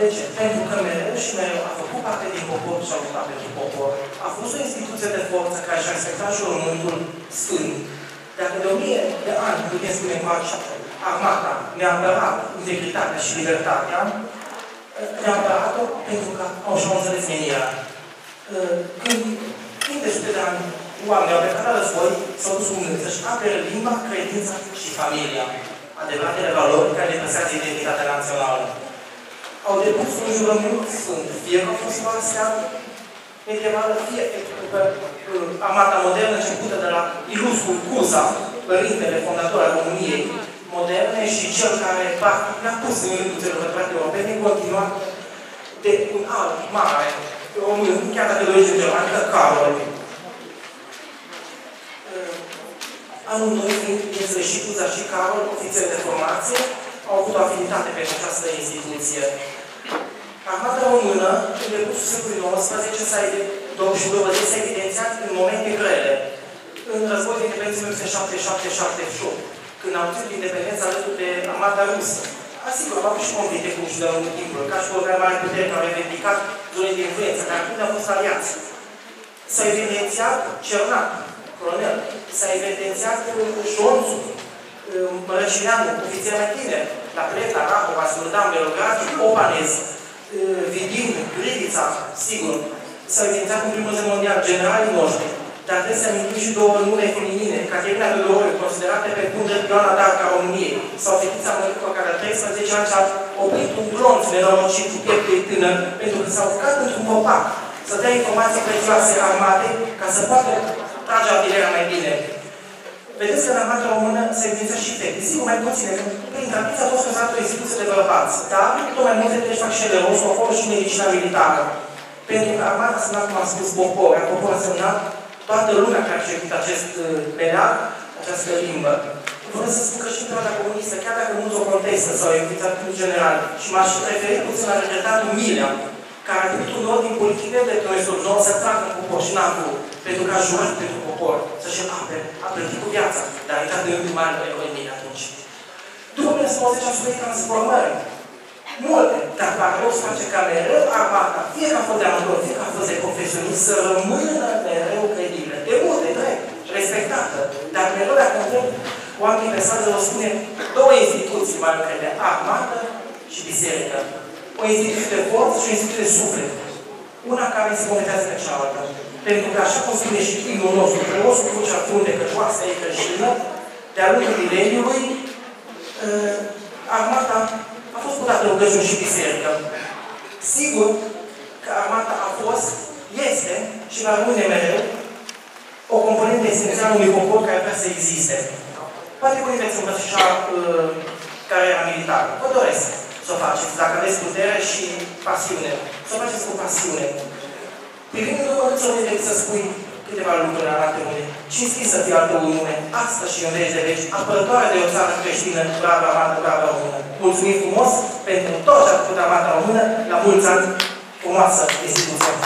De ce? Pentru că mereu și mereu a făcut parte din popor și a luptat pentru popor. A fost o instituție de forță care și-a respectat jurământul sfânt. Dacă de o mie de ani putem spune cu așa, armata ne-a apărat integritatea și libertatea, ne-a apărat-o pentru că au și înțeles menirea. Când timp de sute de ani oamenii au plecat la război, s-au dus cu gând să-și apere limba, credința și familia. Adevăratele valori care le păsează identitatea națională au depus un jurământ sfânt, fie că a fost oasea medievală, fie că armata modernă începută de la ilusul Cuza, părintele fondator al României moderne și cel care practic ne-a pus în rândul celor pătrate europene, continua de un alt mare român, chiar dacă de origine germană, adică Carol. Amândoi fiind din sfârșit Cuza și Carol, ofițeri de formație, au avut o afinitate pentru această instituție. Armata română, în decursul secolului XIX, s-a și dovădit s-a evidențiat în momente grele. În războiul de independență 77-78, când au ținut independența alături de armata rusă. Asigur, au avut și conflicte cu și de lungul timpului, ca și cu o mare putere care au revendicat zone de influență, care acum au fost aliați. S-a evidențiat Cernat, colonel, s-a evidențiat Șonțu, Mărăcineanu, ofițer mai tineri, la Preta, Rahova, Surdan, Belograd, Opanez, Vidin, Grivița, sigur, s-au evidențiat în primul zi mondial generalii noștri, dar trebuie să amintim și două nume feminine, Caterina Teodoroiu, considerate pe cum Ioana Darca României, sau fetița Mărică, care la 13 ani și-a oprit un glonț nenorocit cu pieptul tânăr, pentru că s-a urcat într-un copac. Să dea informații prețioase armate ca să poată trage artileria mai bine. Vedeți că în armata română se evidențează și fete. Sigur, mai puține, că prin tradiție a fost considerat o instituție de bărbați. Dar tot mai multe deci fac și ele rost, acolo și medicina militară. Pentru că armata a semnat, cum am spus, popor, iar popor a semnat toată lumea care a citit acest penal, uh, această limbă. Vreau să spun că și perioada comunistă, chiar dacă mulți o contestă sau e în general, și m-aș referi puțin la regretatul Milea, care a primit un ordin politic de noi Sorzon să tragă în popor și n-a vrut, pentru că a jurat pentru popor, să-și apere, a plătit cu viața, dar a intrat în rândul mare economie atunci. După 1990 am suferit transformări, multe, dar paradox face ca mereu armata, fie că a fost de amator, fie că a fost de profesionist, să rămână mereu credibilă. De multe, drept, respectată, dar mereu dacă întreb oamenii pe stradă, vă spune două instituții mai încrede, armată și biserică. O instituție de forță și o instituție de suflet. Una care se conectează pe cealaltă. Pentru că, așa cum spune și primul nostru, preosul cu cea frunte căcioasă e creștină, de-a lungul mileniului, uh, armata a fost putată rugăciuni și biserică. Sigur că armata a fost, este și va rămâne mereu o componentă esențială unui popor care vrea să existe. Poate voi veți îmbrățișa uh, cariera militară. Vă doresc să o faceți, dacă aveți putere și pasiune. Să o faceți cu pasiune. Privind în urmă, nu să să spui câteva lucruri arate unde. Cinstit să fie altă nume, astăzi și în veci de veci, apărătoare de o țară creștină, brava, armată, brava română. Mulțumim frumos pentru tot ce a făcut armata română, la mulți ani, frumoasă instituție.